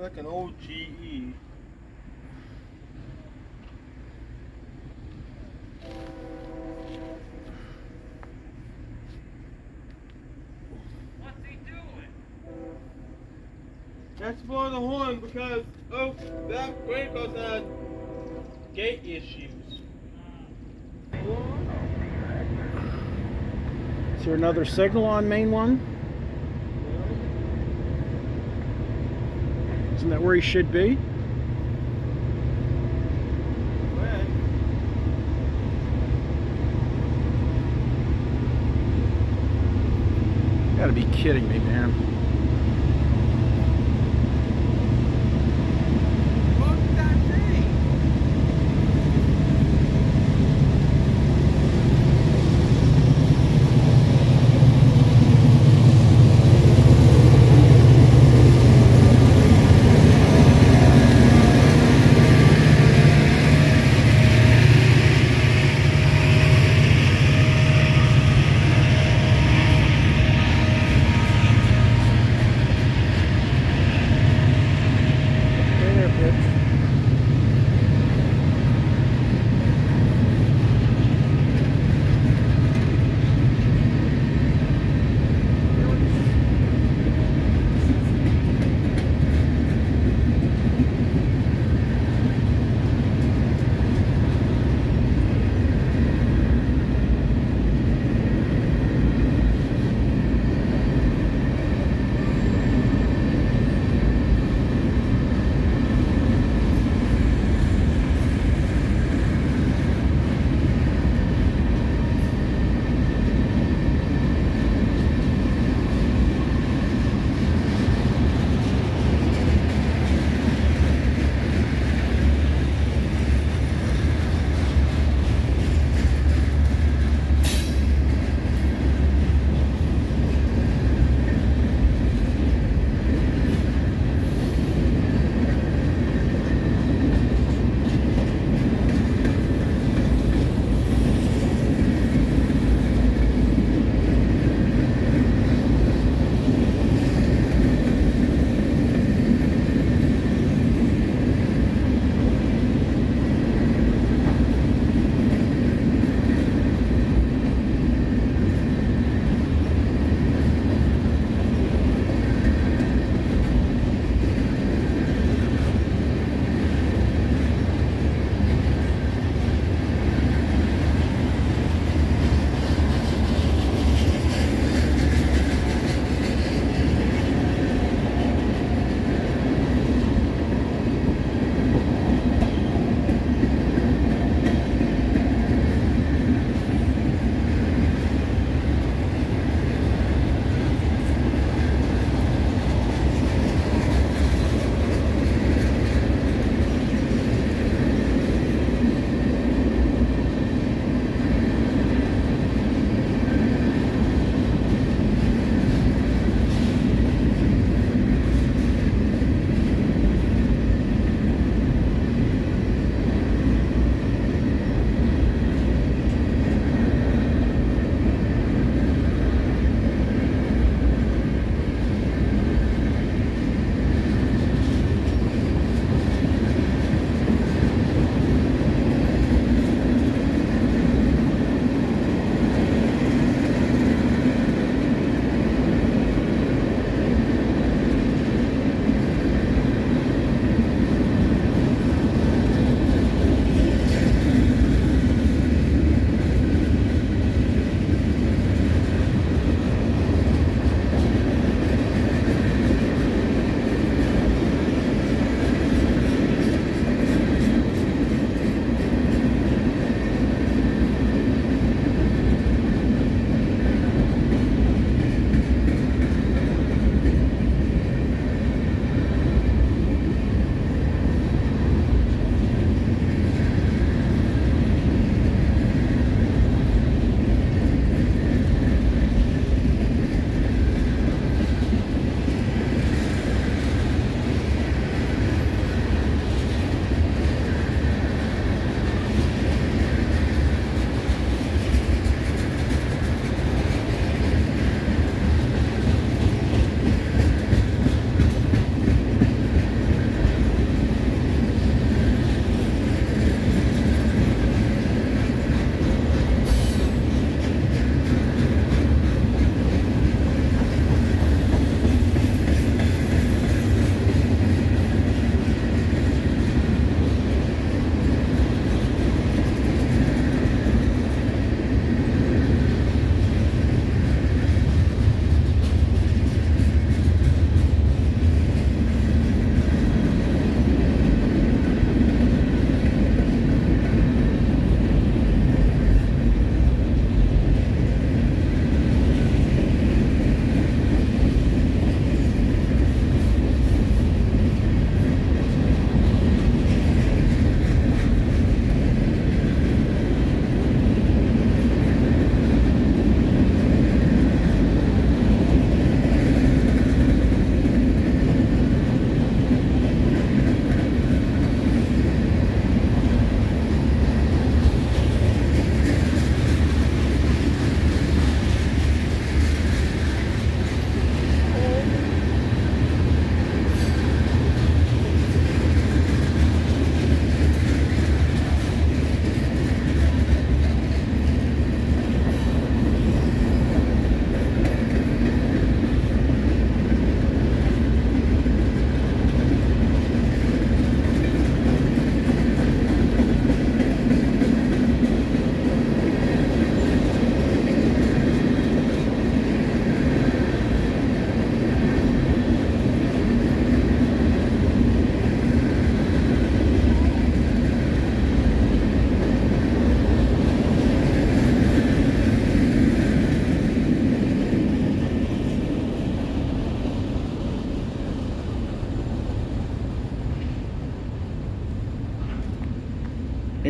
like an old GE. What's he doing? That's blowing the horn because oh that brake house had gate issues. Is there another signal on main one? Isn't that where he should be? Gotta be kidding me, man.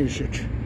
It?